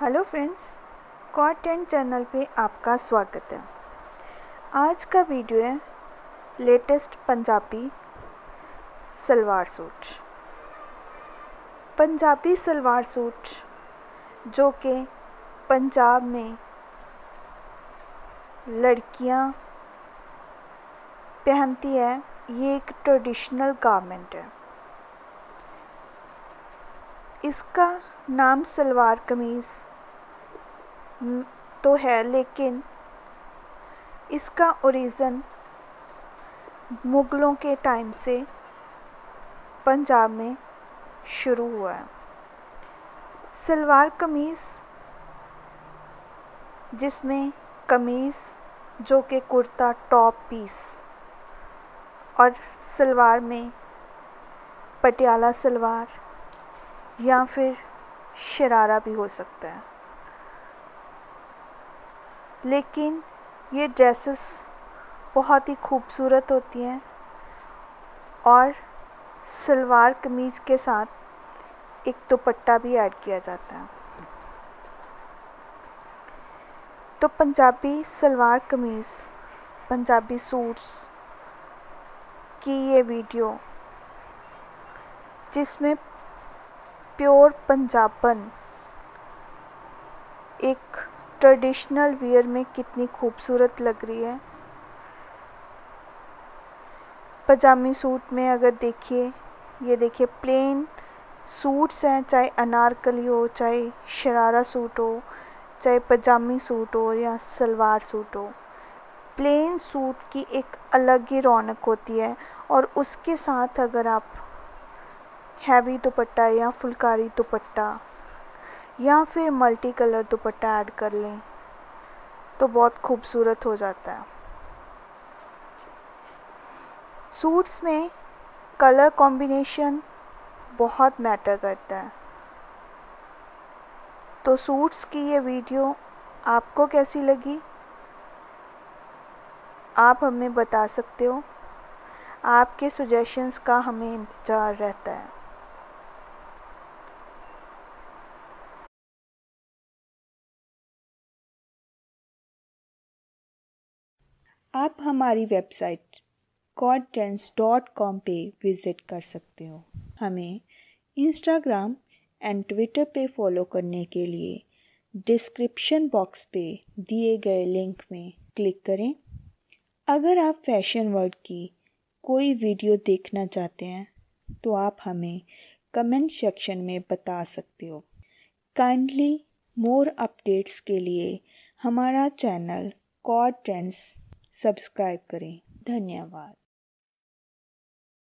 Hello friends cot channel पे आपका स्वागत है। आज का वीडियो है latest Punjabi salwar suit. Punjabi salwar suit जो कि पंजाब में लड़कियाँ पहनती है, ये एक ट्रेडिशनल गारमेंट है। इसका नाम सलवार कमीज़। तो है, लेकिन इसका ओरिज़न मुग़लों के टाइम से पंजाब में शुरू हुआ है। सलवार कमीज़, जिसमें कमीज़ जो कि कुर्ता, टॉप पीस और सलवार में पटियाला सलवार या फिर शरारा भी हो सकता है। लेकिन ये ड्रेसेस बहुत ही खूबसूरत होती हैं और सलवार कमीज़ के साथ एक दुपट्टा भी ऐड किया जाता है। तो पंजाबी सलवार कमीज़, पंजाबी सूट्स की ये वीडियो जिसमें प्योर पंजाबन एक ट्रेडिशनल वियर में कितनी खूबसूरत लग रही है। पजामी सूट में अगर देखिए, ये देखिए प्लेन सूट्स हैं, चाहे अनारकली हो, चाहे शरारा सूट हो, चाहे पजामी सूट हो या सलवार सूट हो। प्लेन सूट की एक अलग ही रौनक होती है और उसके साथ अगर आप हैवी दुपट्टा या फुलकारी दुपट्टा, या फिर मल्टी कलर दुपट्टा ऐड कर लें तो बहुत खूबसूरत हो जाता है। सूट्स में कलर कॉम्बिनेशन बहुत मैटर करता है। तो सूट्स की ये वीडियो आपको कैसी लगी? आप हमें बता सकते हो। आपके सजेशंस का हमें इंतज़ार रहता है। आप हमारी वेबसाइट कॉन्टेंट्स डॉट कॉम पर विज़िट कर सकते हो। हमें इंस्टाग्राम एंड ट्विटर पे फॉलो करने के लिए डिस्क्रिप्शन बॉक्स पे दिए गए लिंक में क्लिक करें। अगर आप फ़ैशन वर्ल्ड की कोई वीडियो देखना चाहते हैं तो आप हमें कमेंट सेक्शन में बता सकते हो। काइंडली मोर अपडेट्स के लिए हमारा चैनल कॉड ट्रेंड्स सब्सक्राइब करें। धन्यवाद।